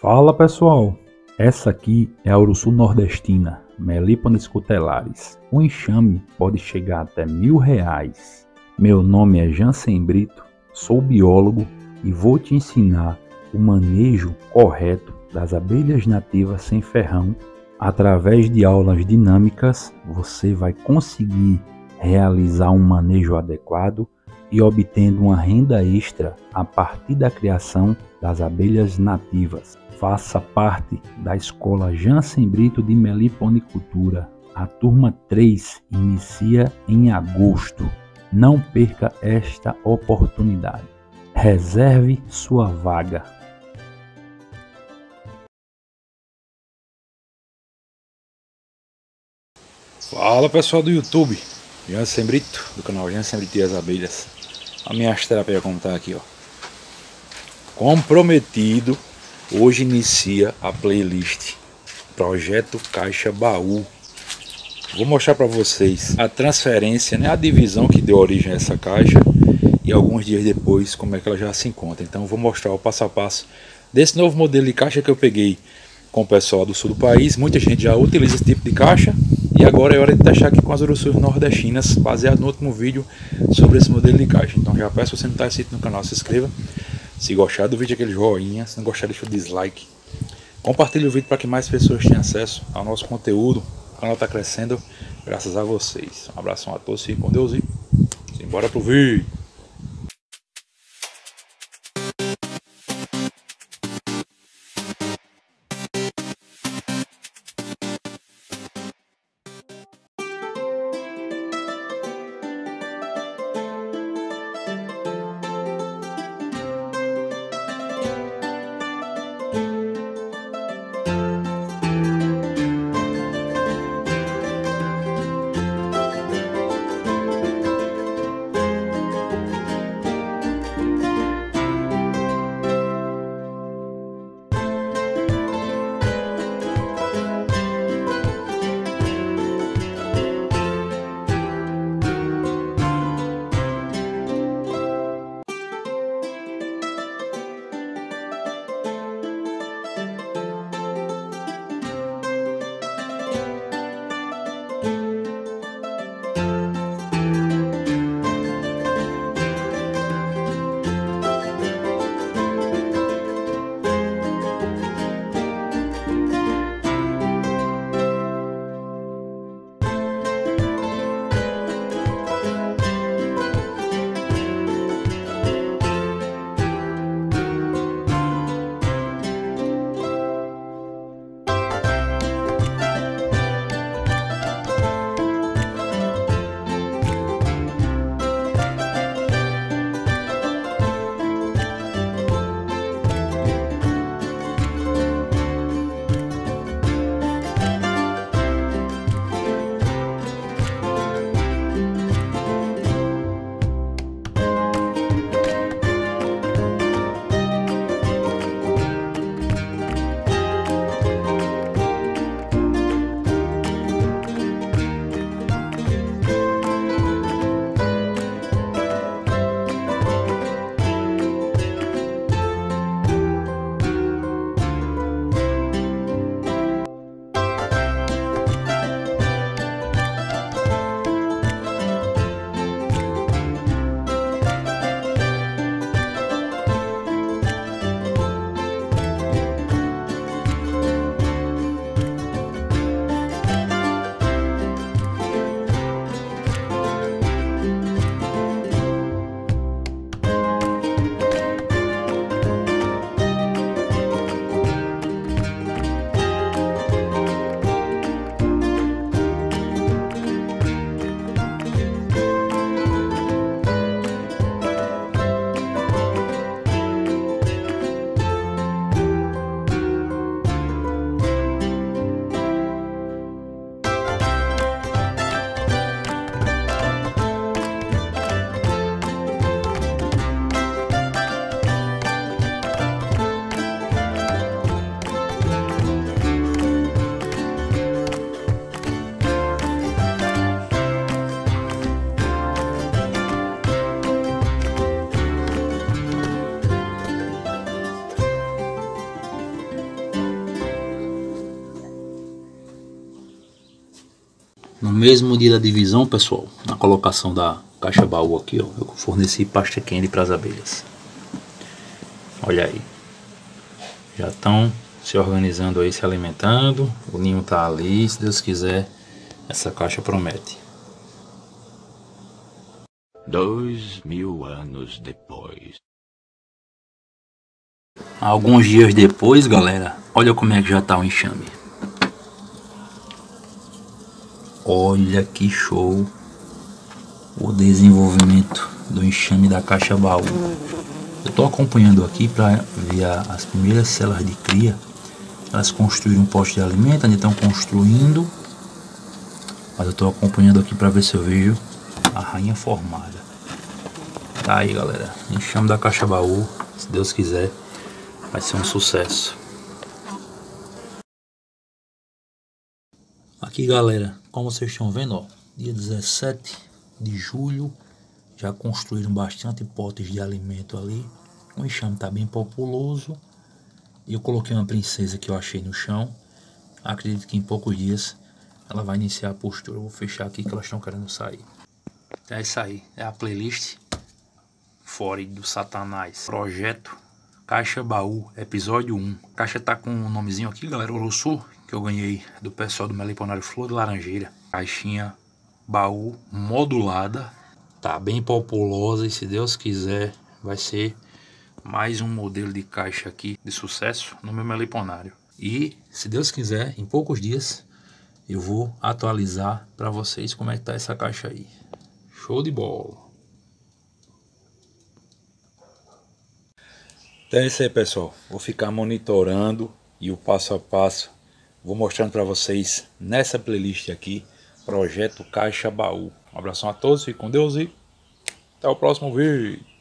Fala pessoal, essa aqui é a Urussu nordestina, Melípones cutelares. O enxame pode chegar até mil reais. Meu nome é Jansen Brito, sou biólogo e vou te ensinar o manejo correto das abelhas nativas sem ferrão. Através de aulas dinâmicas, você vai conseguir realizar um manejo adequado e obtendo uma renda extra a partir da criação das abelhas nativas. Faça parte da Escola Jansen Brito de Meliponicultura. A turma 3 inicia em agosto. Não perca esta oportunidade. Reserve sua vaga. Fala pessoal do YouTube, Jansen Brito, do canal Jansen Brito e as Abelhas. A minha terapia como tá aqui, ó. Comprometido, hoje inicia a playlist Projeto Caixa Baú. Vou mostrar para vocês a transferência, né, a divisão que deu origem a essa caixa e alguns dias depois como é que ela já se encontra. Então vou mostrar o passo a passo desse novo modelo de caixa que eu peguei com o pessoal do sul do país. Muita gente já utiliza esse tipo de caixa e agora é hora de testar aqui com as urussus nordestinas, baseado no último vídeo sobre esse modelo de caixa. Então já peço você não está inscrito no canal, se inscreva. Se gostar do vídeo, aquele joinha. Se não gostar, deixa o dislike. Compartilhe o vídeo para que mais pessoas tenham acesso ao nosso conteúdo. O canal está crescendo graças a vocês. Um abração a todos, fiquem com Deus e simbora pro vídeo. Mesmo dia da divisão, pessoal, na colocação da caixa baú aqui, ó, eu forneci pasta quente para as abelhas. Olha aí. Já estão se organizando aí, se alimentando. O ninho tá ali, se Deus quiser, essa caixa promete. Dois mil anos depois. Alguns dias depois, galera, olha como é que já tá o enxame. Olha que show o desenvolvimento do enxame da caixa baú. Eu estou acompanhando aqui para ver as primeiras células de cria. Elas construíram um poste de alimento, ainda estão construindo. Mas eu estou acompanhando aqui para ver se eu vejo a rainha formada. Tá aí galera, enxame da caixa baú, se Deus quiser, vai ser um sucesso. Aqui galera, como vocês estão vendo, ó, dia 17 de julho já construíram bastante potes de alimento ali. O enxame está bem populoso. Eu coloquei uma princesa que eu achei no chão. Acredito que em poucos dias ela vai iniciar a postura. Eu vou fechar aqui que elas estão querendo sair. É isso aí. É a playlist Fora do Satanás. Projeto Caixa Baú, episódio 1. A caixa tá com o um nomezinho aqui, galera. Oroçu, que eu ganhei do pessoal do Meliponário Flor de Laranjeira. Caixinha baú modulada tá bem populosa e se Deus quiser vai ser mais um modelo de caixa aqui de sucesso no meu meliponário. E se Deus quiser, em poucos dias eu vou atualizar para vocês como é que tá essa caixa aí. Show de bola! Então é isso aí pessoal, vou ficar monitorando e o passo a passo vou mostrando para vocês nessa playlist aqui Projeto Caixa Baú. Um abração a todos, fiquem com Deus e até o próximo vídeo.